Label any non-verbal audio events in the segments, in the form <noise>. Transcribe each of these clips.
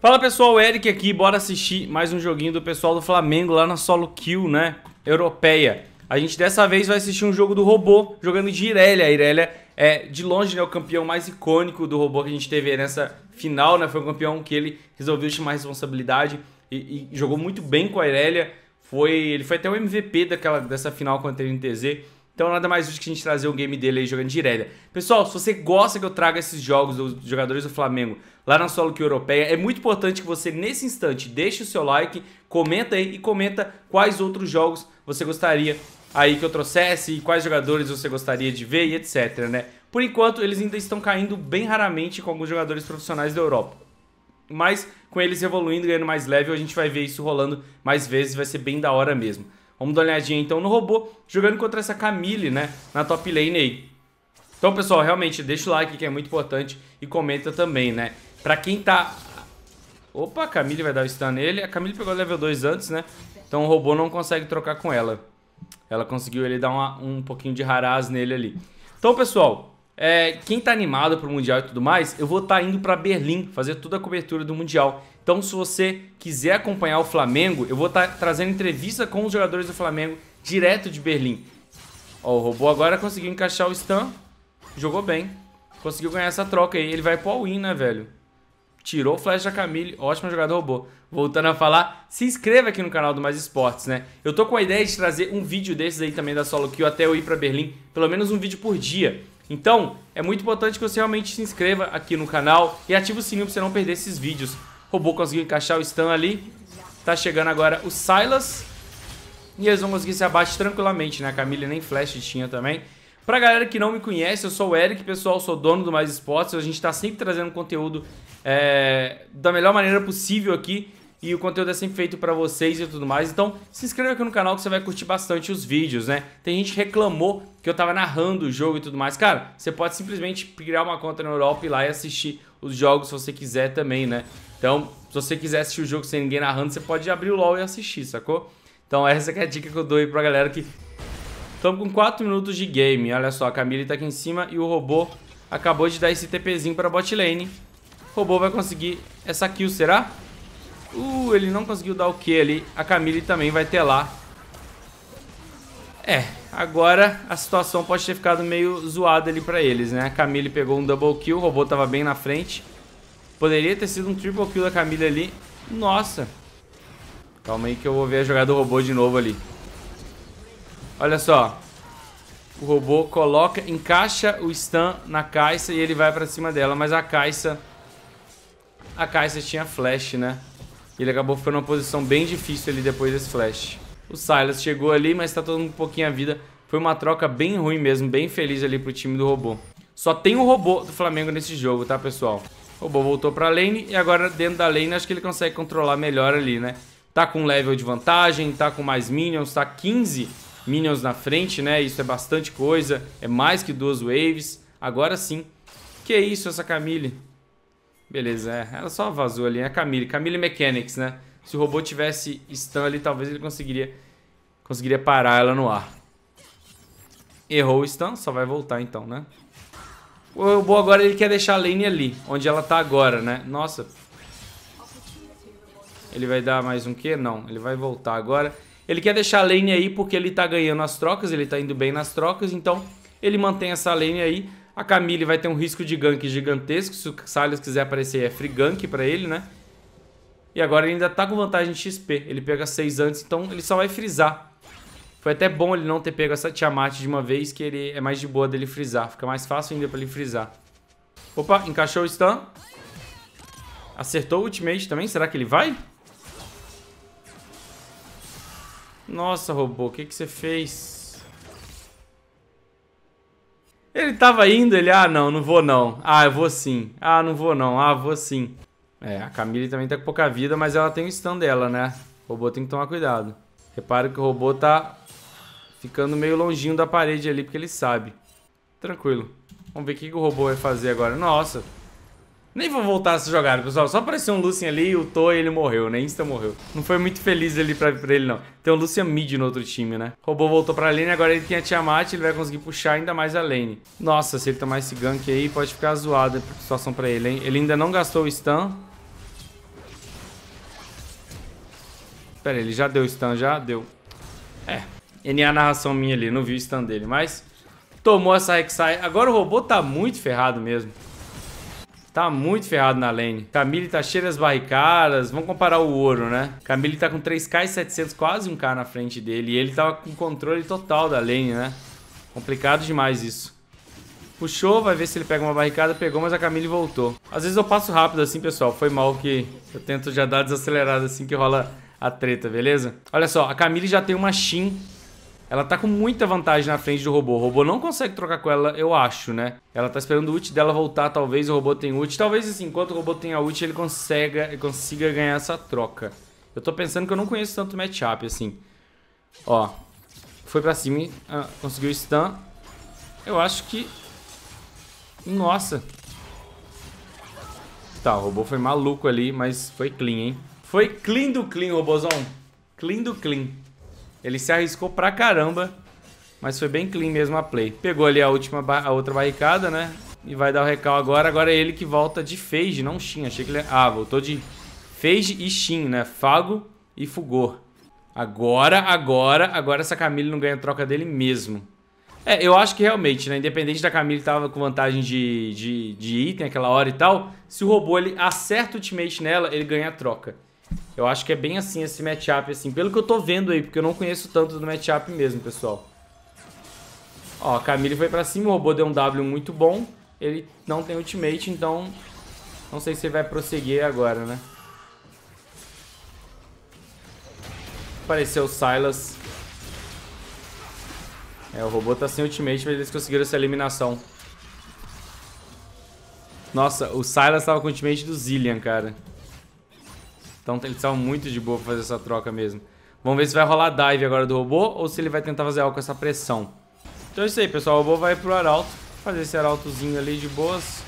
Fala pessoal, Eric aqui, bora assistir mais um joguinho do pessoal do Flamengo lá na solo kill, né? Europeia. A gente dessa vez vai assistir um jogo do robô, jogando de Irelia. A Irelia é de longe né, o campeão mais icônico do robô que a gente teve nessa final, né? Foi um campeão que ele resolveu chamar responsabilidade e, e, jogou muito bem com a Irelia. Foi, ele foi até o MVP daquela, dessa final contra ele no TZ. Então nada mais justo que a gente trazer o game dele aí jogando de. Pessoal, se você gosta que eu traga esses jogos dos jogadores do Flamengo lá na solo que europeia, é muito importante que você nesse instante deixe o seu like, comenta aí e comenta quais outros jogos você gostaria aí que eu trouxesse e quais jogadores você gostaria de ver e etc, né? Por enquanto, eles ainda estão caindo bem raramente com alguns jogadores profissionais da Europa. Mas com eles evoluindo, ganhando mais level, a gente vai ver isso rolando mais vezes, vai ser bem da hora mesmo. Vamos dar uma olhadinha então no robô, jogando contra essa Camille, né, na top lane aí. Então, pessoal, realmente, deixa o like que é muito importante e comenta também, né. Pra quem tá... Opa, a Camille vai dar o stun nele. A Camille pegou level 2 antes, né, então o robô não consegue trocar com ela. Ela conseguiu ele dar uma, um pouquinho de haraz nele ali. Então, pessoal, é, quem tá animado pro Mundial e tudo mais, eu vou estar tá indo para Berlim fazer toda a cobertura do Mundial. Então, se você quiser acompanhar o Flamengo, eu vou estar tá trazendo entrevista com os jogadores do Flamengo direto de Berlim. Ó, o robô agora conseguiu encaixar o stun. Jogou bem. Conseguiu ganhar essa troca aí. Ele vai pro all-in, né, velho? Tirou o flash da Camille. Ótima jogada robô. Voltando a falar, se inscreva aqui no canal do Mais Esportes, né? Eu tô com a ideia de trazer um vídeo desses aí também da Solo Kill até eu ir pra Berlim. Pelo menos um vídeo por dia. Então, é muito importante que você realmente se inscreva aqui no canal e ative o sininho pra você não perder esses vídeos robô conseguiu encaixar o stun ali. Tá chegando agora o Silas. E eles vão conseguir se abate tranquilamente, né? A Camille nem flash tinha também. Pra galera que não me conhece, eu sou o Eric, pessoal, sou dono do Mais Esportes. A gente tá sempre trazendo conteúdo é, da melhor maneira possível aqui. E o conteúdo é sempre feito pra vocês e tudo mais. Então, se inscreva aqui no canal que você vai curtir bastante os vídeos, né? Tem gente que reclamou que eu tava narrando o jogo e tudo mais. Cara, você pode simplesmente criar uma conta na Europa e lá e assistir os jogos se você quiser também, né? Então, se você quiser assistir o jogo sem ninguém narrando, você pode abrir o LoL e assistir, sacou? Então essa é a dica que eu dou aí pra galera que... Estamos com 4 minutos de game, olha só, a Camille tá aqui em cima e o robô acabou de dar esse TPzinho pra bot lane. O robô vai conseguir essa kill, será? Uh, ele não conseguiu dar o Q ali, a Camille também vai ter lá. É, agora a situação pode ter ficado meio zoada ali pra eles, né? A Camille pegou um double kill, o robô tava bem na frente. Poderia ter sido um triple kill da Camila ali. Nossa. Calma aí que eu vou ver a jogada do robô de novo ali. Olha só. O robô coloca, encaixa o stun na caixa e ele vai pra cima dela. Mas a caixa... A caixa tinha flash, né? Ele acabou ficando numa posição bem difícil ali depois desse flash. O Silas chegou ali, mas tá todo um pouquinho a vida. Foi uma troca bem ruim mesmo, bem feliz ali pro time do robô. Só tem o robô do Flamengo nesse jogo, tá, pessoal? O robô voltou pra lane e agora dentro da lane acho que ele consegue controlar melhor ali, né? Tá com level de vantagem, tá com mais minions, tá 15 minions na frente, né? Isso é bastante coisa, é mais que duas waves. Agora sim. Que isso essa Camille? Beleza, é. Ela só vazou ali, é a Camille. Camille Mechanics, né? Se o robô tivesse stun ali, talvez ele conseguiria, conseguiria parar ela no ar. Errou o stun, só vai voltar então, né? O robô agora ele quer deixar a lane ali, onde ela tá agora, né? Nossa. Ele vai dar mais um quê? Não, ele vai voltar agora. Ele quer deixar a lane aí porque ele tá ganhando as trocas, ele tá indo bem nas trocas, então ele mantém essa lane aí. A Camille vai ter um risco de gank gigantesco, se o Silas quiser aparecer é free gank pra ele, né? E agora ele ainda tá com vantagem de XP, ele pega 6 antes, então ele só vai frisar. Foi até bom ele não ter pego essa Tiamat de uma vez, que ele é mais de boa dele frisar. Fica mais fácil ainda pra ele frisar. Opa, encaixou o stun. Acertou o ultimate também, será que ele vai? Nossa, robô, o que, que você fez? Ele tava indo, ele... Ah, não, não vou não. Ah, eu vou sim. Ah, não vou não. Ah, vou sim. É, a Camille também tá com pouca vida, mas ela tem o stun dela, né? O robô tem que tomar cuidado. Repara que o robô tá ficando meio longinho da parede ali, porque ele sabe. Tranquilo. Vamos ver o que, o robô vai fazer agora. Nossa. Nem vou voltar essa jogada, pessoal. Só apareceu um Lucian ali, ultou e ele morreu, né? Insta morreu. Não foi muito feliz ali pra, pra ele, não. Tem um Lucian mid no outro time, né? O robô voltou pra lane, agora ele tem a Tiamat, ele vai conseguir puxar ainda mais a lane. Nossa, se ele tomar esse gank aí, pode ficar zoado a situação pra ele, hein? Ele ainda não gastou o stun. Pera ele já deu stun, já? Deu. É. NA a narração minha ali, não vi o stun dele, mas... Tomou essa Rek'Sai. Agora o robô tá muito ferrado mesmo. Tá muito ferrado na lane. Camille tá cheio das barricadas. Vamos comparar o ouro, né? Camille tá com 3k e 700, quase 1k na frente dele. E ele tava com controle total da lane, né? Complicado demais isso. Puxou, vai ver se ele pega uma barricada, pegou, mas a Camille voltou. Às vezes eu passo rápido assim, pessoal. Foi mal que eu tento já dar desacelerada assim que rola a treta, beleza? Olha só, a Camille já tem uma Shin. Ela tá com muita vantagem na frente do robô. O robô não consegue trocar com ela, eu acho, né? Ela tá esperando o ult dela voltar, talvez o robô tenha ult. Talvez, assim, enquanto o robô tenha ult, ele consiga, ele consiga ganhar essa troca. Eu tô pensando que eu não conheço tanto matchup, assim. Ó, foi pra cima, ah, conseguiu stun. Eu acho que nossa. Tá, o robô foi maluco ali, mas foi clean, hein? Foi clean do clean, robôzão. Clean do clean. Ele se arriscou pra caramba, mas foi bem clean mesmo a play. Pegou ali a última, a outra barricada, né? E vai dar o recal agora. Agora é ele que volta de Phage, não Shin. Achei que ele... Ah, voltou de Phage e Shin, né? Fago e Fugor. Agora, agora, agora essa Camille não ganha troca dele mesmo. É, eu acho que realmente, né? Independente da Camille tava com vantagem de, de, de item aquela hora e tal, se o robô ele acerta o ultimate nela, ele ganha a troca. Eu acho que é bem assim esse matchup, assim, pelo que eu tô vendo aí, porque eu não conheço tanto do matchup mesmo, pessoal. Ó, a Camille foi pra cima, o robô deu um W muito bom. Ele não tem ultimate, então não sei se ele vai prosseguir agora, né? Apareceu o Silas. É, o robô tá sem ultimate, mas eles conseguiram essa eliminação. Nossa, o Silas tava com o ultimate do Zillian, cara. Então eles estavam muito de boa pra fazer essa troca mesmo. Vamos ver se vai rolar dive agora do robô ou se ele vai tentar fazer algo com essa pressão. Então é isso aí, pessoal. O robô vai pro arauto. Fazer esse arautozinho ali de boas.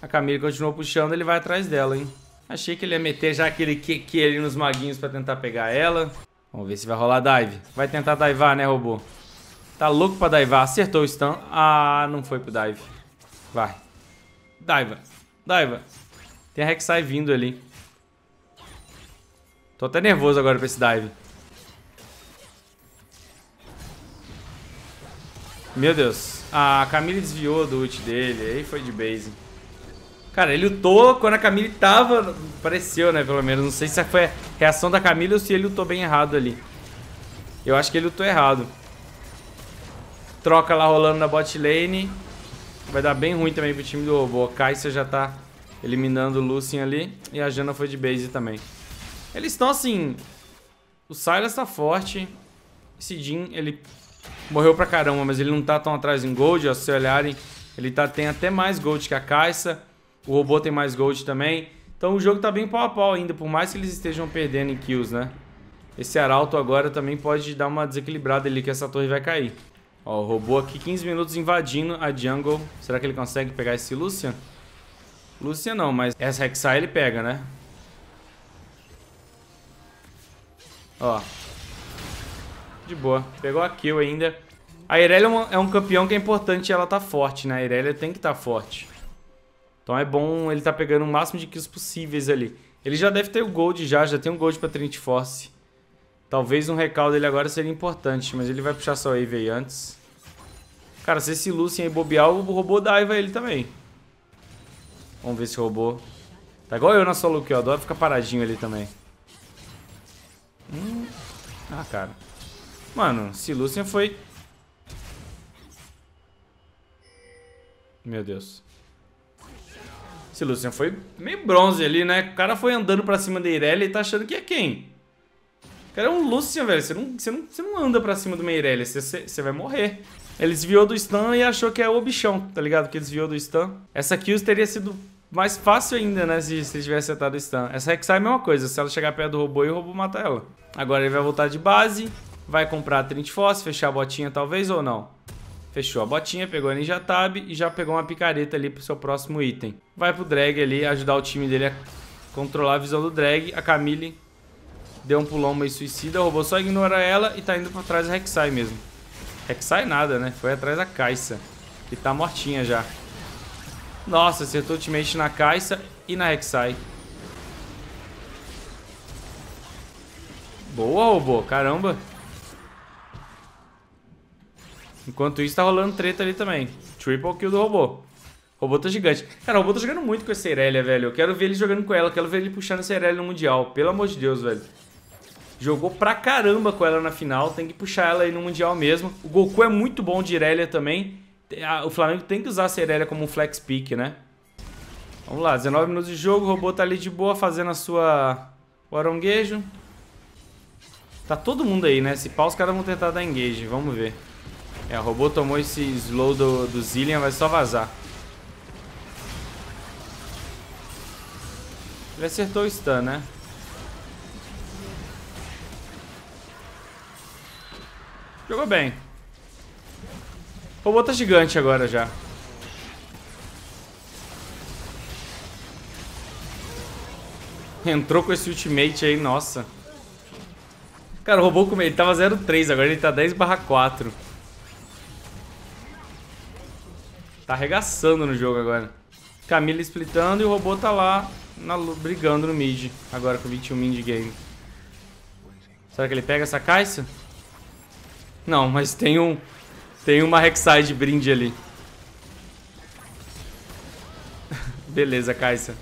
A Camille continuou puxando, ele vai atrás dela, hein. Achei que ele ia meter já aquele QQ ali nos maguinhos pra tentar pegar ela. Vamos ver se vai rolar dive. Vai tentar divar, né, robô? Tá louco pra divar. Acertou o stun. Ah, não foi pro dive. Vai. Diva. Diva. Tem a Rek'Sai vindo ali. Tô até nervoso agora pra esse dive. Meu Deus. Ah, a Camille desviou do ult dele. Aí foi de base. Cara, ele lutou quando a Camille tava... Pareceu, né, pelo menos. Não sei se foi a reação da Camille ou se ele lutou bem errado ali. Eu acho que ele lutou errado. Troca lá rolando na bot lane. Vai dar bem ruim também pro time do robô. A Kai'Sa já tá eliminando o Lucian ali. E a Jana foi de base também. Eles estão assim... O Silas tá forte. Esse Jin, ele morreu pra caramba, mas ele não tá tão atrás em gold. Ó, se olharem, ele tá, tem até mais gold que a Kai'Sa. O robô tem mais gold também. Então o jogo tá bem pau a pau ainda, por mais que eles estejam perdendo em kills, né? Esse Arauto agora também pode dar uma desequilibrada ali, que essa torre vai cair. Ó, o robô aqui 15 minutos invadindo a jungle. Será que ele consegue pegar esse Lucian? Lucian não, mas essa Rek'Sai ele pega, né? Ó. De boa. Pegou a kill ainda. A Irelia é, é um campeão que é importante ela tá forte, né? A Irelia tem que estar tá forte. Então é bom ele tá pegando o máximo de kills possíveis ali. Ele já deve ter o gold já, já tem um gold pra Trinity Force. Talvez um recaldo dele agora seria importante, mas ele vai puxar sua wave aí antes. Cara, se esse Lucian aí bobear, o robô daiva ele também. Vamos ver se robô... Tá igual eu na solo que eu adoro ficar paradinho ali também. Cara. Mano, se Lucian foi... Meu Deus. Esse Lucian foi meio bronze ali, né? O cara foi andando pra cima da Irelia e tá achando que é quem? cara é um Lucian, velho. Você não, você não, você não anda pra cima do Meirelles, você, você vai morrer. Ele desviou do stun e achou que é o bichão, tá ligado? Que desviou do stun. Essa kills teria sido mais fácil ainda, né? Se, se ele tivesse acertado o stun. Essa Rek'Sai é a mesma coisa. Se ela chegar perto do robô e o robô mata ela. Agora ele vai voltar de base. Vai comprar a Trinity Force, fechar a botinha talvez ou não. Fechou a botinha, pegou a Ninja Tab e já pegou uma picareta ali pro seu próximo item. Vai pro drag ali, ajudar o time dele a controlar a visão do drag. A Camille Deu um pulão meio suicida, o robô só ignora ela e tá indo pra trás da Rek'Sai mesmo. Rek'Sai nada, né? Foi atrás da Kai'Sa, que tá mortinha já. Nossa, acertou ultimate na Kai'Sa e na Rek'Sai. Boa, robô. Caramba. Enquanto isso, tá rolando treta ali também. Triple kill do robô. Robô tá gigante. Cara, o robô tá jogando muito com essa Irelia, velho. Eu quero ver ele jogando com ela. Eu quero ver ele puxando essa Irelia no Mundial. Pelo amor de Deus, velho. Jogou pra caramba com ela na final. Tem que puxar ela aí no Mundial mesmo. O Goku é muito bom de Irelia também. O Flamengo tem que usar a Irelia como um flex pick, né? Vamos lá, 19 minutos de jogo. O robô tá ali de boa fazendo a sua... O aronguejo. Tá todo mundo aí, né? Se pau, os caras vão tentar dar engage. Vamos ver. É, o robô tomou esse slow do, do Zillion, vai só vazar. Ele acertou o stun, né? Jogou bem. O robô tá gigante agora já. Entrou com esse ultimate aí, nossa. Cara, o robô ele tava 0-3, agora ele tá 10 4. Tá arregaçando no jogo agora. Camila splitando e o robô tá lá na, brigando no mid. Agora com 21 mid game. Será que ele pega essa caixa? Não, mas tem um... Tem uma Rek'Sai brinde ali. <laughs> Beleza, Caixa.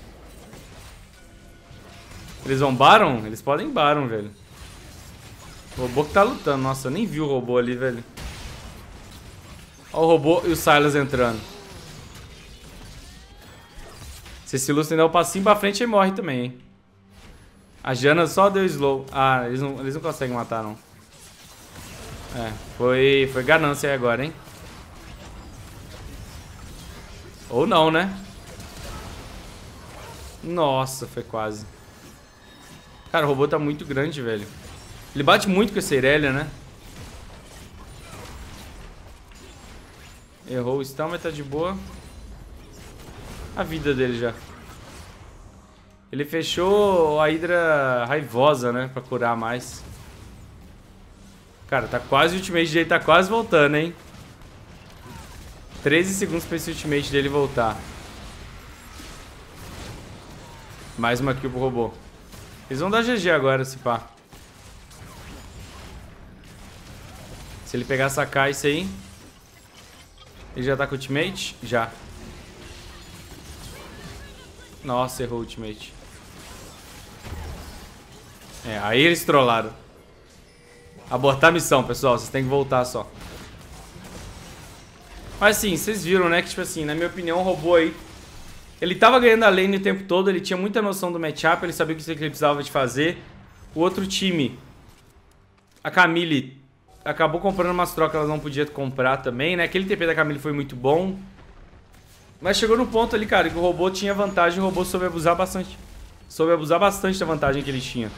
Eles vão Baron? Eles podem Baron, velho. O robô que tá lutando. Nossa, eu nem vi o robô ali, velho. Olha o robô e o Silas entrando. Se esse Lúcio der um passinho pra frente, ele morre também, hein? A Jana só deu slow. Ah, eles não, eles não conseguem matar, não. É, foi, foi ganância agora, hein? Ou não, né? Nossa, foi quase. Cara, o robô tá muito grande, velho. Ele bate muito com essa Irelia, né? Errou o stun, mas tá de boa. A vida dele já. Ele fechou a Hydra raivosa, né? Pra curar mais. Cara, tá quase o ultimate dele, tá quase voltando, hein? 13 segundos pra esse ultimate dele voltar. Mais uma kill pro robô. Eles vão dar GG agora, se pá. Se ele pegar sacar isso aí. Ele já tá com ultimate? Já. Nossa, errou o ultimate. É, aí eles trollaram. Abortar a missão, pessoal. Vocês têm que voltar só. Mas assim, vocês viram, né? Que tipo assim, na minha opinião, o robô aí ele tava ganhando a lane o tempo todo, ele tinha muita noção do matchup, ele sabia o que ele precisava de fazer. O outro time, a Camille, acabou comprando umas trocas que ela não podia comprar também, né? Aquele TP da Camille foi muito bom. Mas chegou no ponto ali, cara, que o robô tinha vantagem, o robô soube abusar bastante. Soube abusar bastante da vantagem que ele tinha.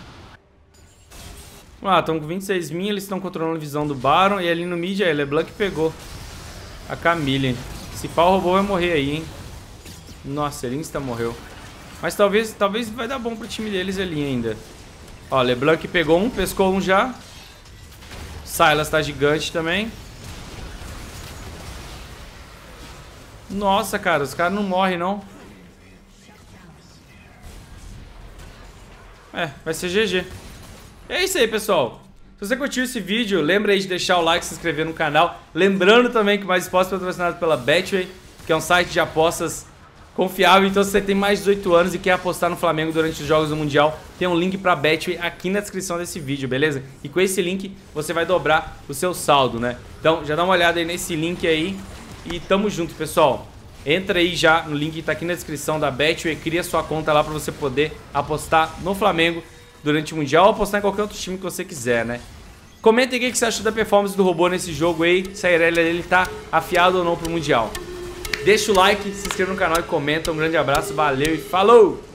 Vamos lá, estão com 26 mil, eles estão controlando a visão do Baron. E ali no mid, aí, LeBlanc pegou a Camille. Se pau, robô vai morrer aí, hein? Nossa, ele insta morreu. Mas talvez, talvez vai dar bom pro time deles ali ainda. Ó, LeBlanc pegou um, pescou um já. Silas tá gigante também. Nossa, cara, os caras não morrem, não. É, vai ser GG. É isso aí, pessoal. Se você curtiu esse vídeo, lembra aí de deixar o like se inscrever no canal. Lembrando também que mais esporte é patrocinado pela Betway, que é um site de apostas confiável. Então, se você tem mais de 18 anos e quer apostar no Flamengo durante os Jogos do Mundial, tem um link para Betway aqui na descrição desse vídeo, beleza? E com esse link, você vai dobrar o seu saldo, né? Então, já dá uma olhada aí nesse link aí e tamo junto, pessoal. Entra aí já no link que tá aqui na descrição da Betway, cria sua conta lá para você poder apostar no Flamengo durante o Mundial ou apostar em qualquer outro time que você quiser, né? Comenta aí o que você achou da performance do robô nesse jogo aí, se a Irelia dele tá afiado ou não pro Mundial. Deixa o like, se inscreva no canal e comenta. Um grande abraço, valeu e falou!